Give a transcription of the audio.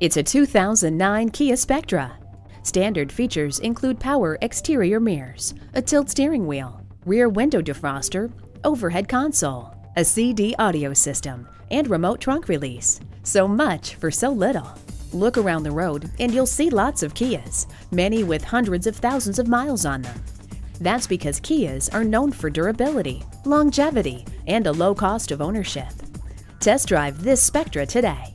It's a 2009 Kia Spectra. Standard features include power exterior mirrors, a tilt steering wheel, rear window defroster, overhead console, a CD audio system, and remote trunk release. So much for so little. Look around the road and you'll see lots of Kias, many with hundreds of thousands of miles on them. That's because Kias are known for durability, longevity, and a low cost of ownership. Test drive this Spectra today.